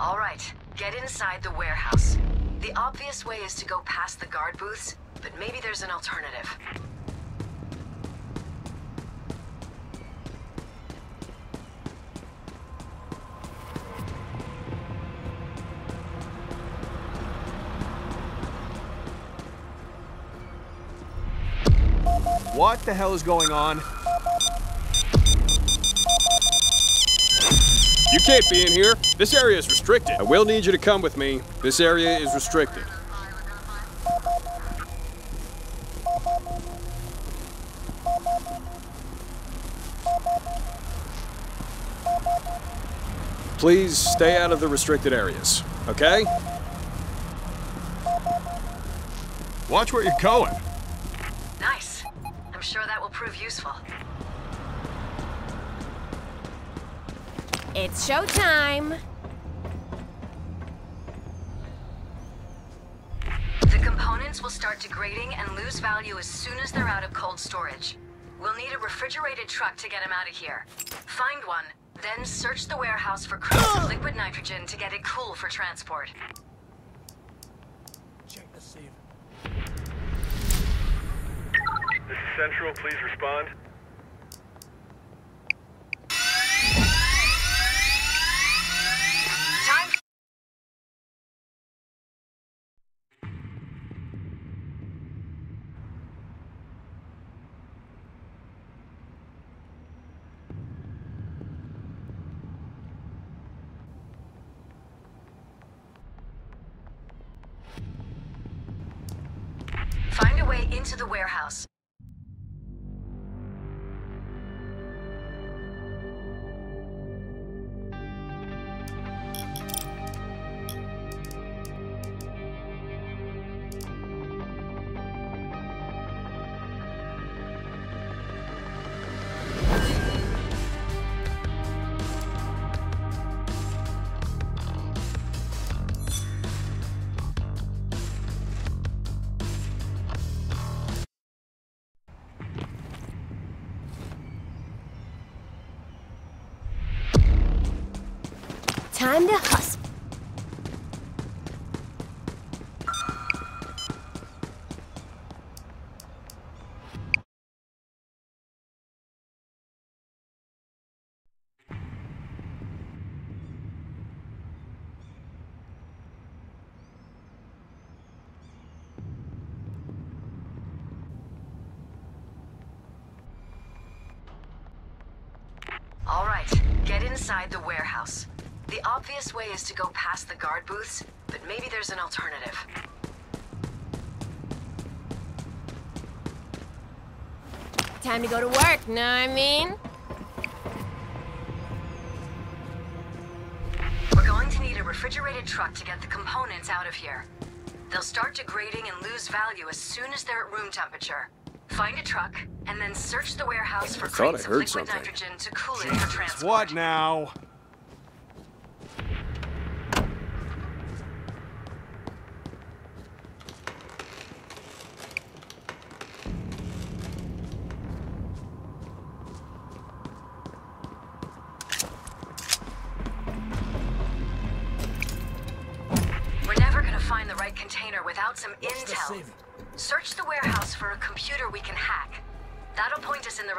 All right, get inside the warehouse. The obvious way is to go past the guard booths, but maybe there's an alternative. What the hell is going on? You can't be in here. This area is restricted. I will need you to come with me. This area is restricted. Please stay out of the restricted areas, okay? Watch where you're going. Nice. I'm sure that will prove useful. It's showtime! Start degrading and lose value as soon as they're out of cold storage. We'll need a refrigerated truck to get them out of here. Find one, then search the warehouse for crates of liquid nitrogen to get it cool for transport. Check the safe. This is Central, please respond. Inside the warehouse. The obvious way is to go past the guard booths, but maybe there's an alternative. Time to go to work, know what I mean? We're going to need a refrigerated truck to get the components out of here. They'll start degrading and lose value as soon as they're at room temperature. Find a truck, and then search the warehouse for I thought I crates of heard liquid something. nitrogen to cool it for transport. What now?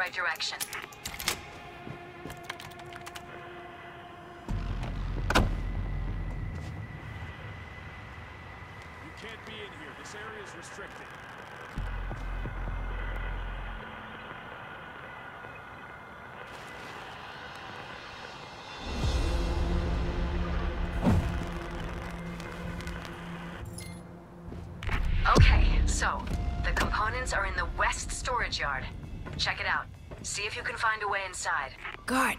Point us in the right direction. You can't be in here. This area is restricted. Okay, so the components are in the west storage yard. Check it out. See if you can find a way inside. Guard.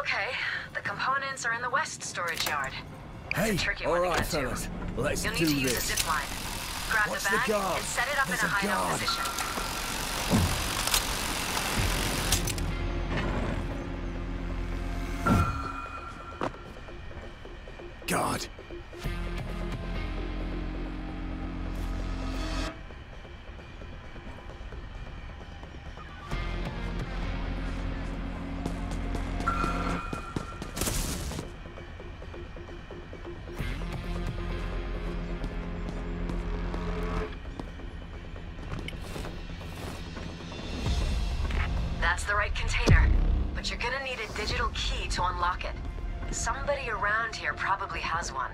Okay, the components are in the west storage yard. That's Hey, a tricky all one to right, get to. fellas. Let's You'll need do to use a this. zip line. Grab Watch the the bag guard. and set it up There's in a a hideout guard. position. Digital key to unlock it. Somebody around here probably has one.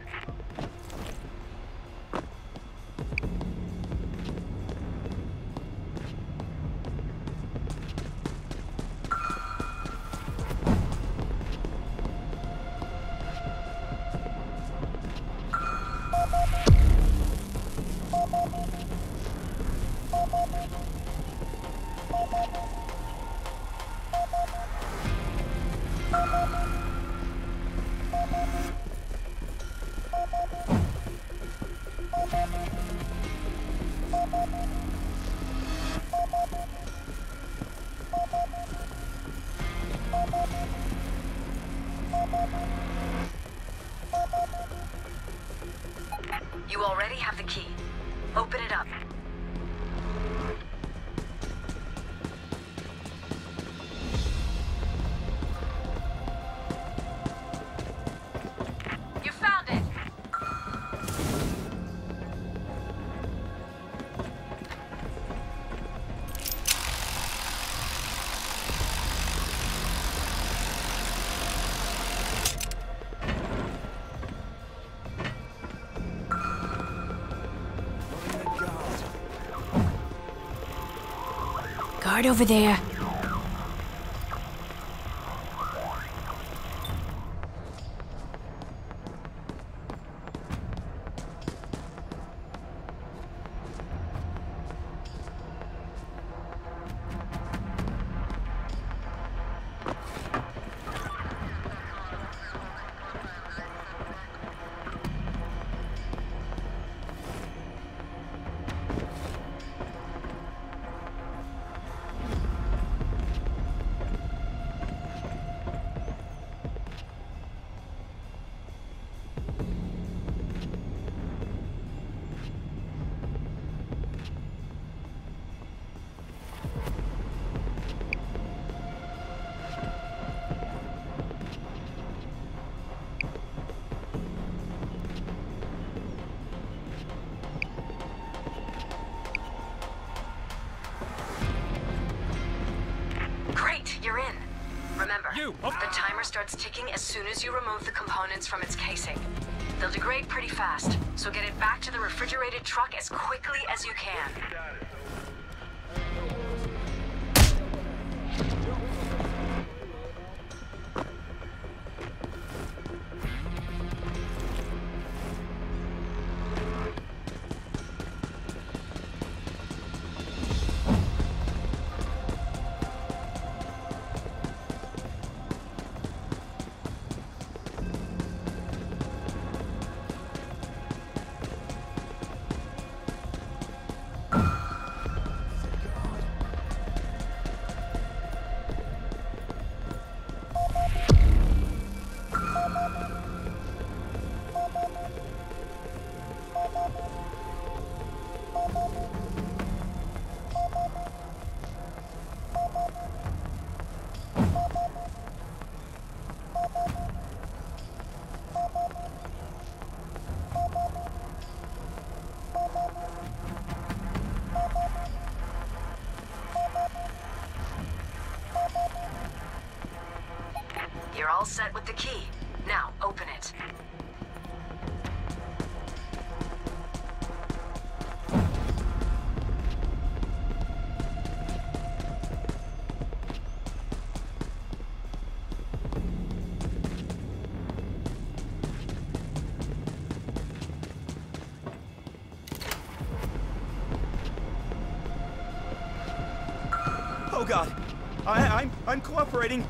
Guard over there. Soon as you remove the components from its casing. All set with the key. Now, open it. Oh god. I, I'm I'm cooperating.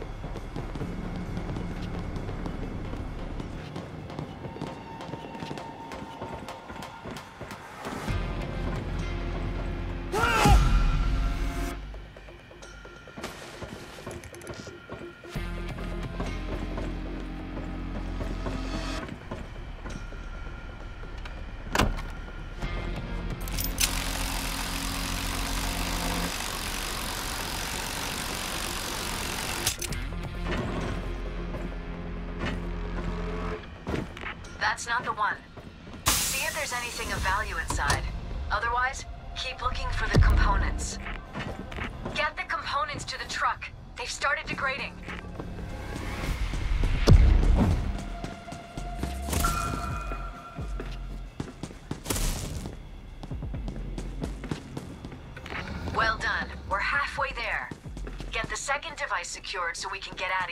The one. See if there's anything of value inside. Otherwise, keep looking for the components. Get the components to the truck. They've started degrading. Well done. We're halfway there. Get the second device secured so we can get out of here.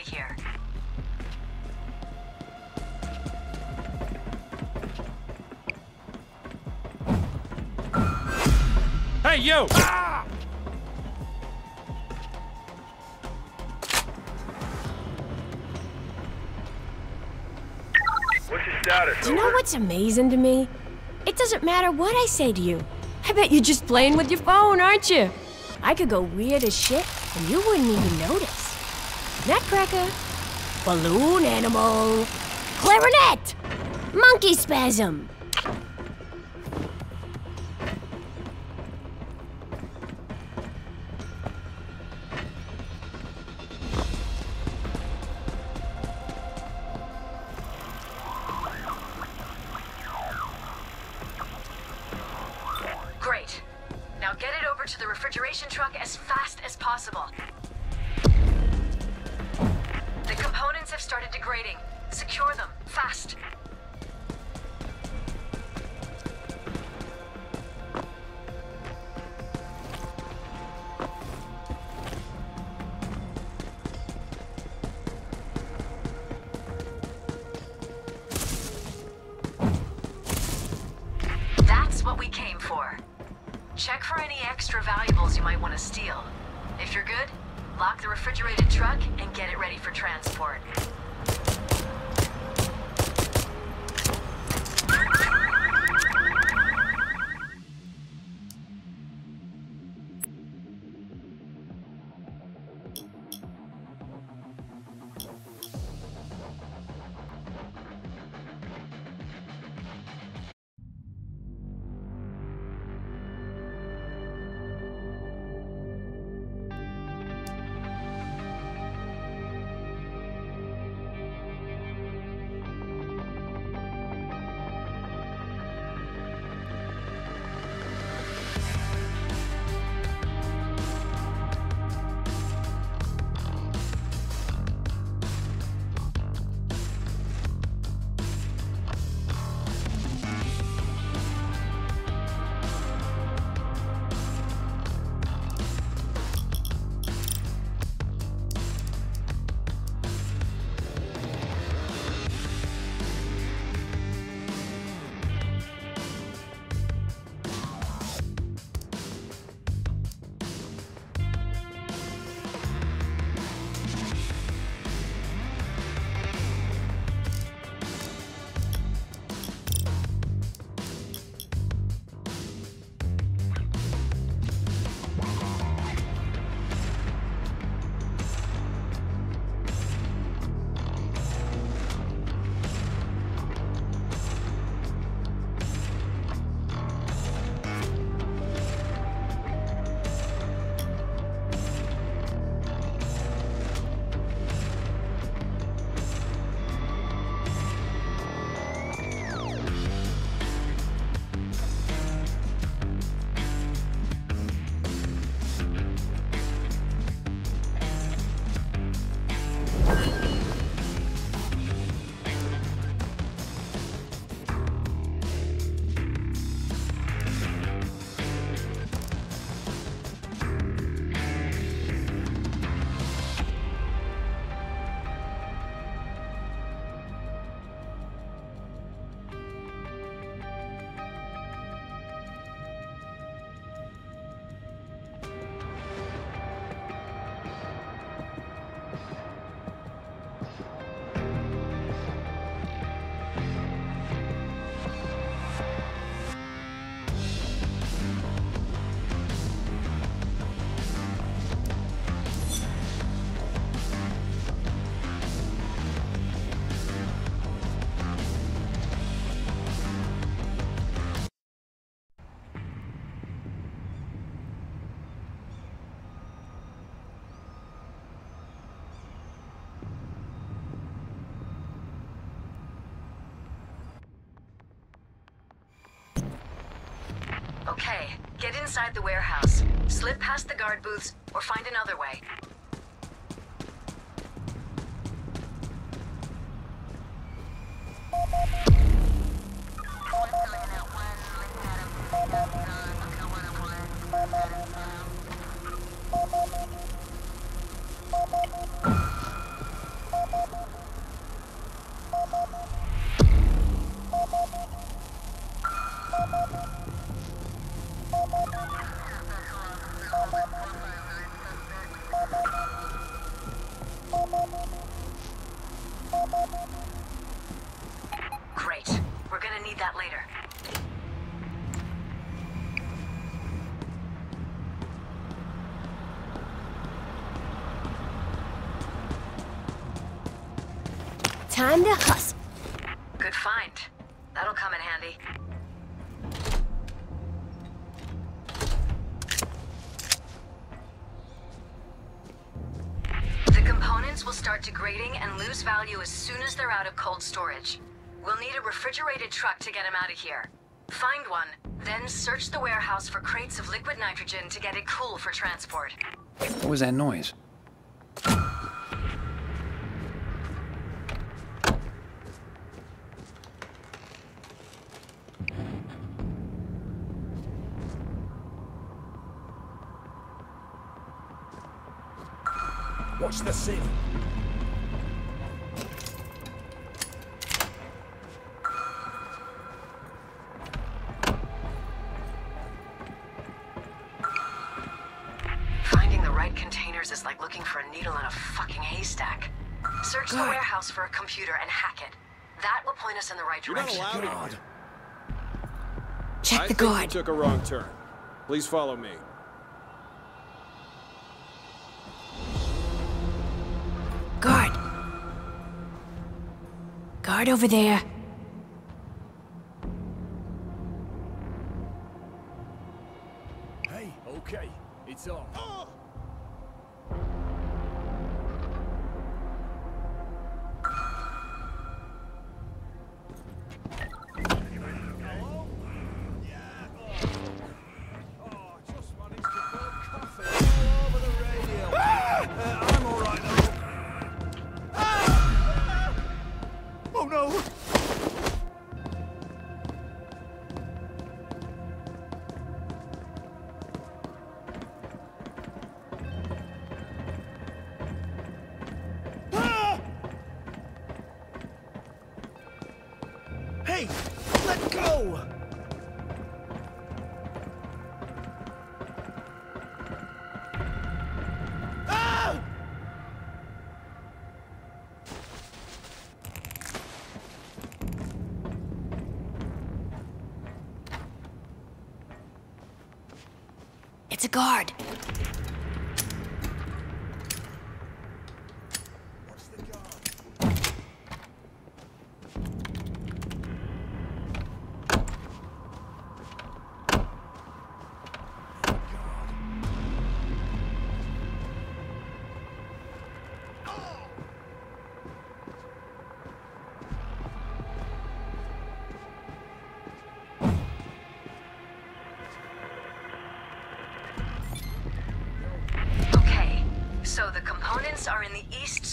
What's amazing to me? It doesn't matter what I say to you. I bet you're just playing with your phone, aren't you? I could go weird as shit, and you wouldn't even notice. Nutcracker, balloon animal, clarinet, monkey spasm. Okay, get inside the warehouse. Slip past the guard booths or find another way. Liquid to get it cool for transport. What was that noise? Watch the scene. For a computer and hack it. That will point us in the right You're not direction. allowed in. Check I the think you guard. took a wrong turn. Please follow me. Guard. Guard over there. Guard.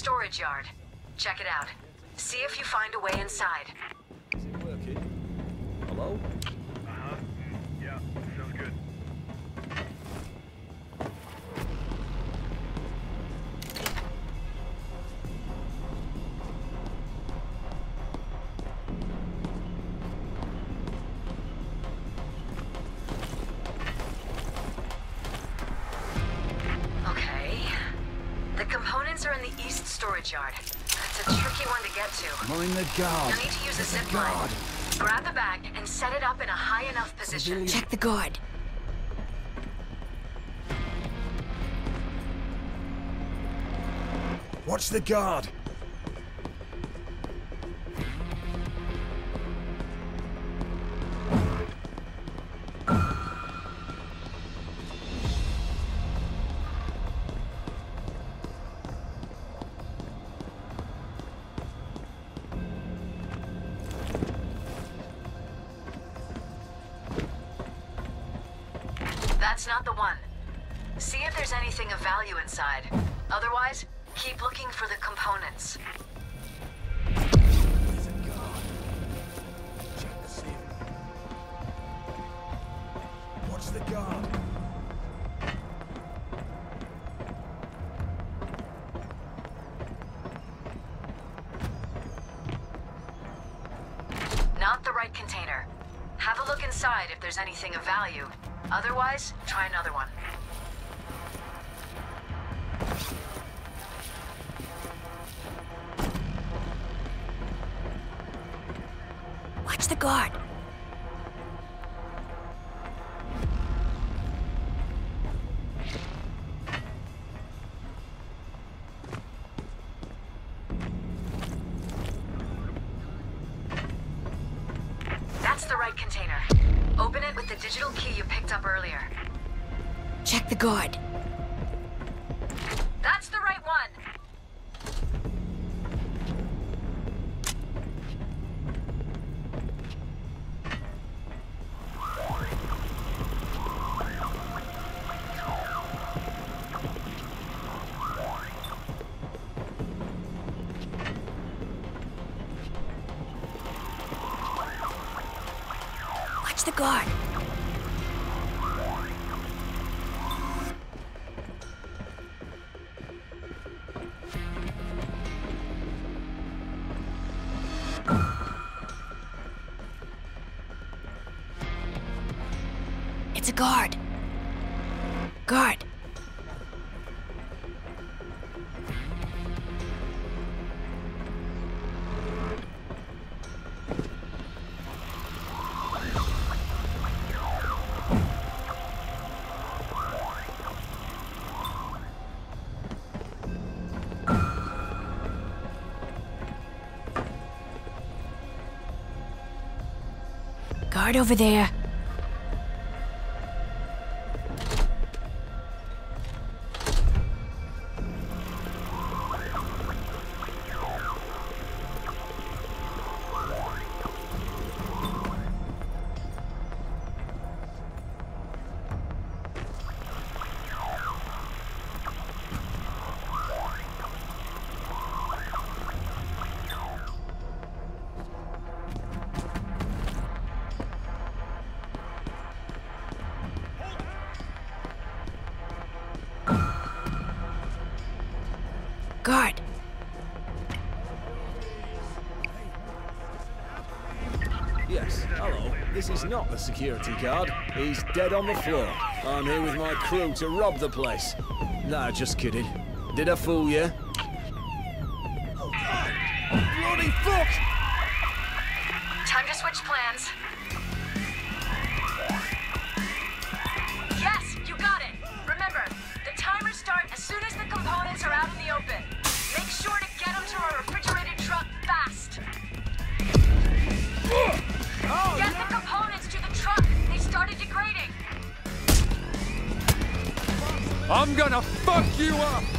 Storage yard. Check it out. See if you find a way inside. Storage yard. It's a tricky one to get to. Mind the guard. You'll need to use a zip line. Grab the bag and set it up in a high enough position. Check the guard. Watch the guard. not the one. See if there's anything of value inside. Otherwise, keep looking for the components. Not the right container. Have a look inside if there's anything of value. Otherwise, the guard. guard. It's a guard. guard over there. not the security guard. He's dead on the floor. I'm here with my crew to rob the place. Nah, just kidding. Did I fool you? I'm gonna fuck you up!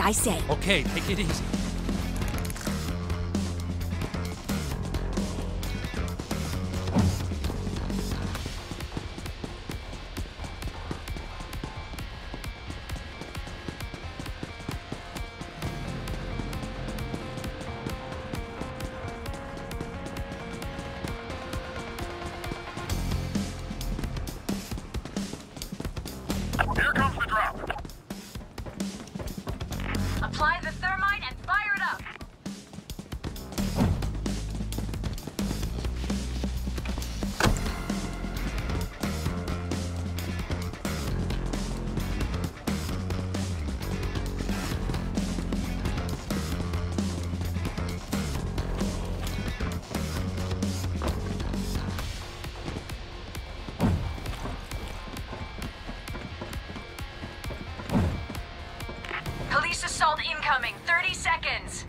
I say. Okay, take it easy. incoming. 30 seconds.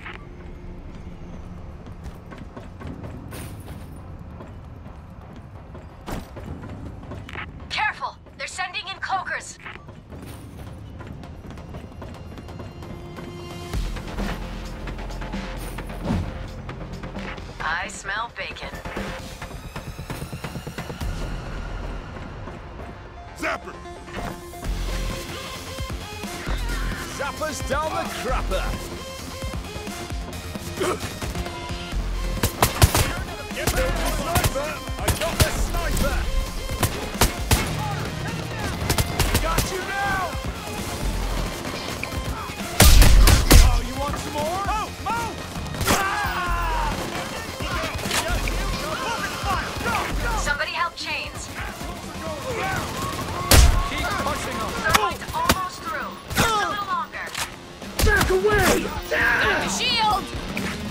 The shield!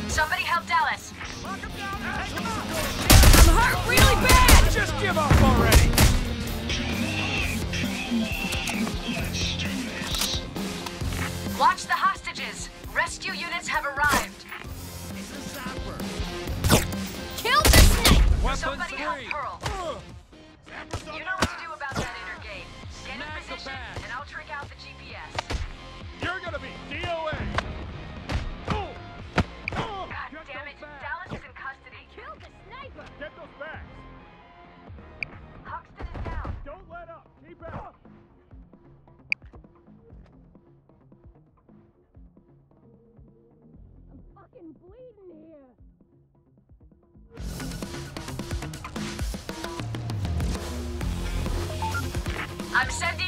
Somebody help Dallas. I'm hurt really bad! Just give up already. Watch the hostages. Rescue units have arrived. Kill the snake! Weapons Somebody help. Pearl. I'm sending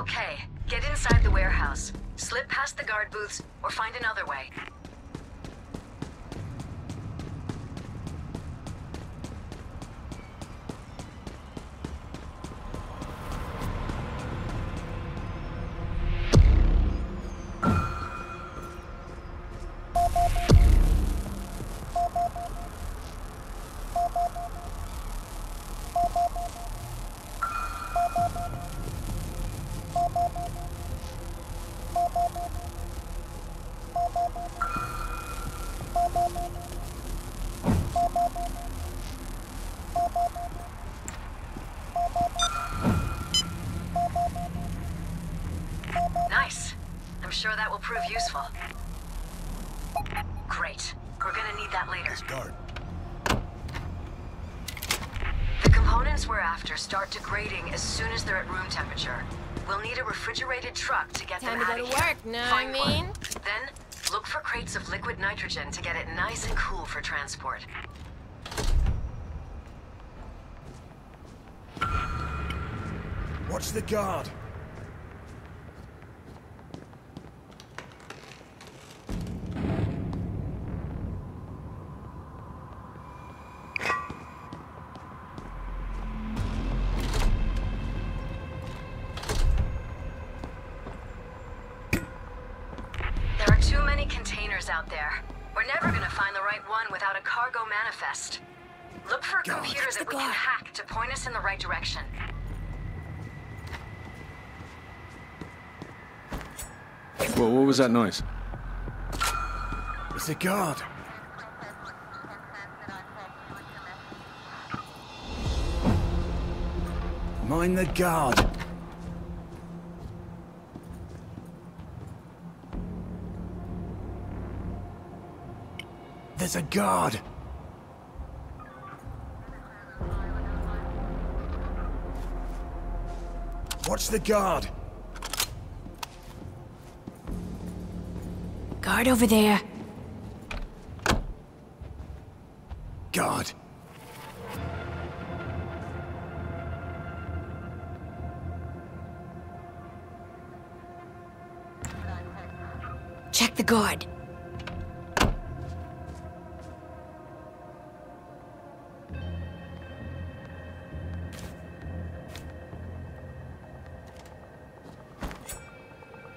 Okay, get inside the warehouse. Slip past the guard booths, or find another way. Prove useful. Great. We're gonna need that later. Guard. The components we're after start degrading as soon as they're at room temperature. We'll need a refrigerated truck to get Time them to out go of to here. work, know what I Find one. mean? Then, look for crates of liquid nitrogen to get it nice and cool for transport. Watch the guard. that noise? It's a guard. Mind the guard. There's a guard. Watch the guard. Guard over there. Guard. Check the guard.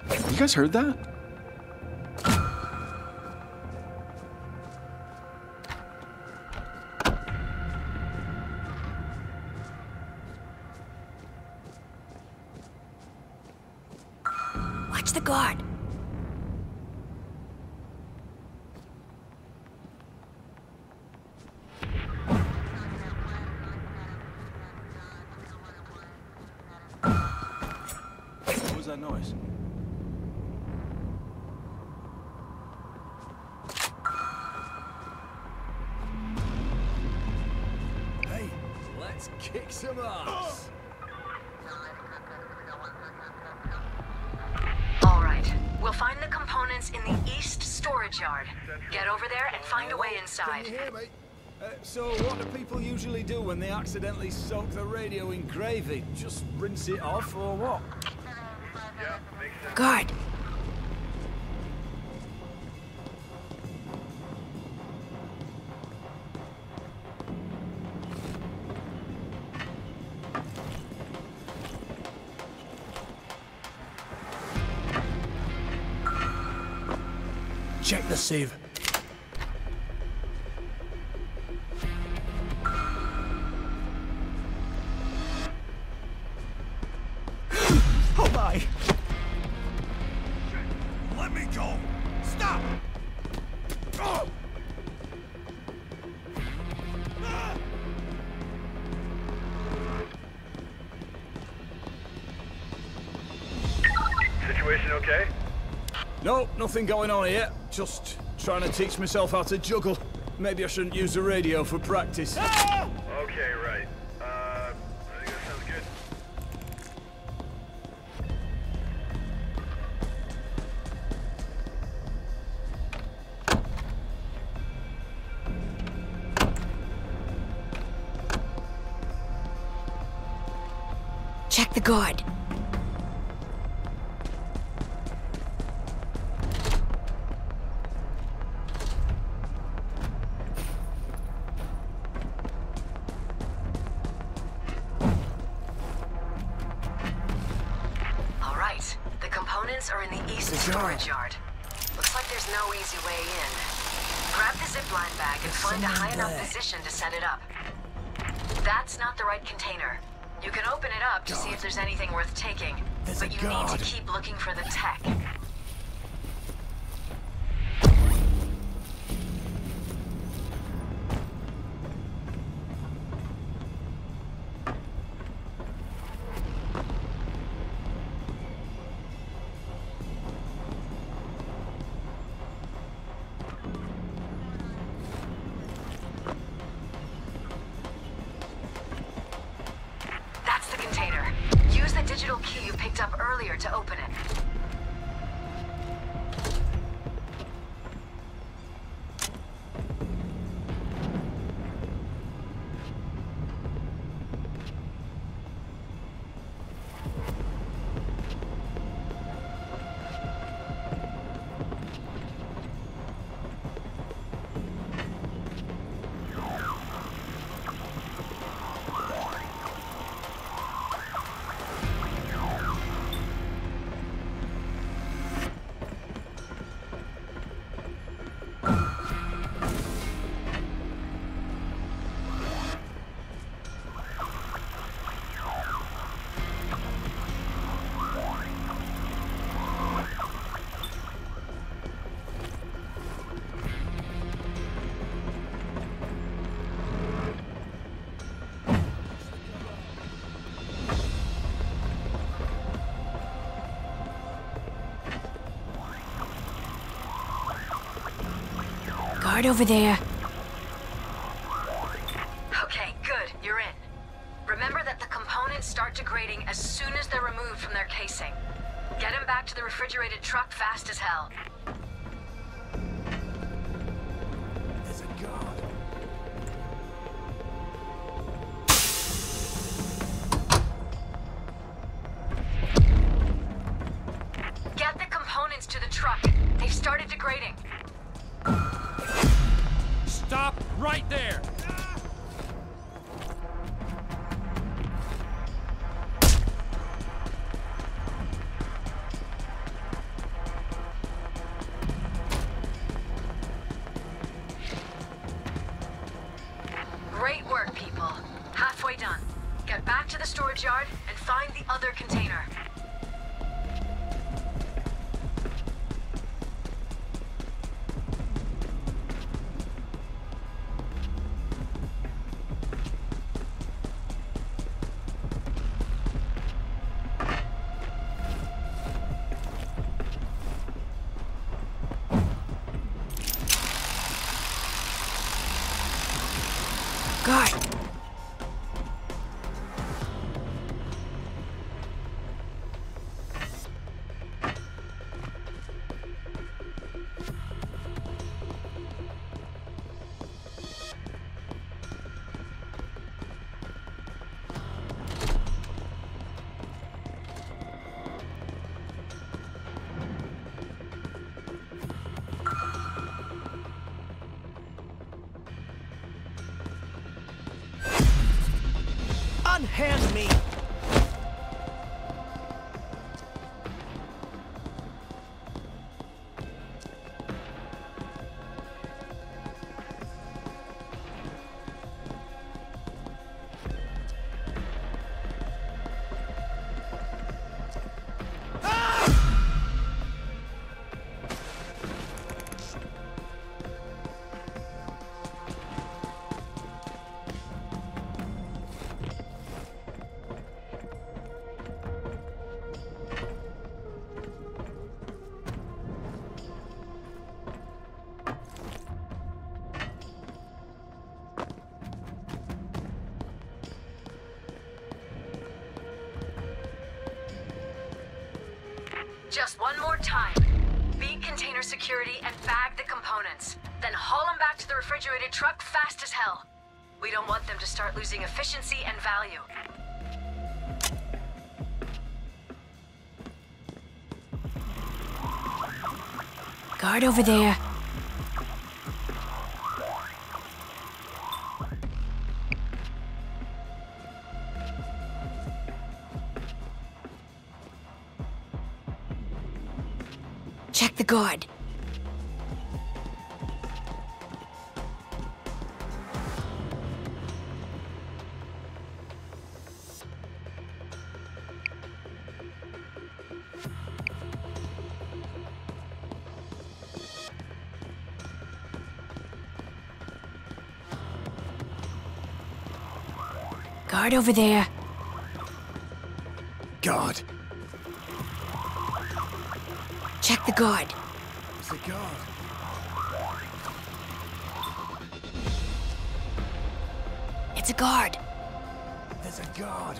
You guys heard that? Was that noise? Hey, let's kick some ass. All right. We'll find the components in the east storage yard. Get over there and find a way inside. Can you hear me? Uh, so what do people usually do when they accidentally soak the radio in gravy? Just rinse it off or what? Guard. Nothing going on here. Just trying to teach myself how to juggle. Maybe I shouldn't use the radio for practice. Okay, right. Uh, I think that sounds good. Check the guard. Right over there. Okay, good. You're in. Remember that the components start degrading as soon as they're removed from their casing. Get them back to the refrigerated truck fast as hell. Unhand me! start losing efficiency and value. Guard over there. Check the guard. guard over there. Guard. Check the guard. It's the guard. It's a guard. There's a guard.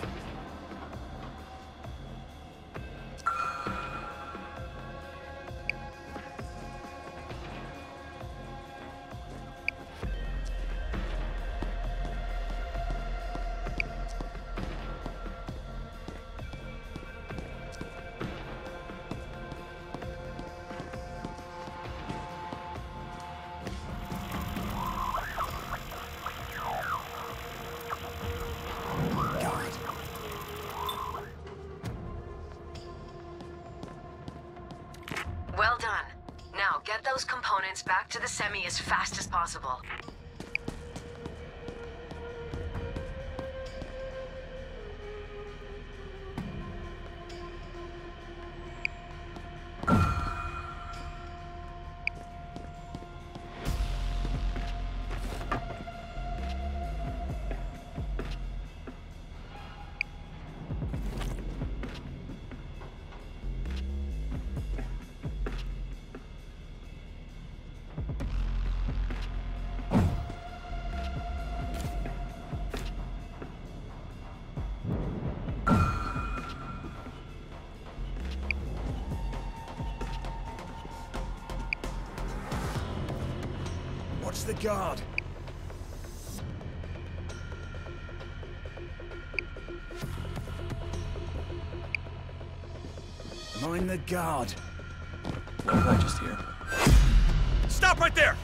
Guard. Mind the guard. What did I just hear. Stop right there!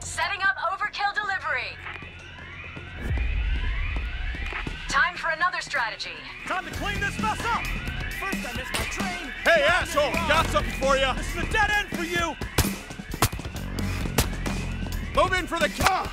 Setting up overkill delivery. Time for another strategy. Time to clean this mess up! First I missed my train. Hey, now asshole! Got something for you! This is a dead for the car!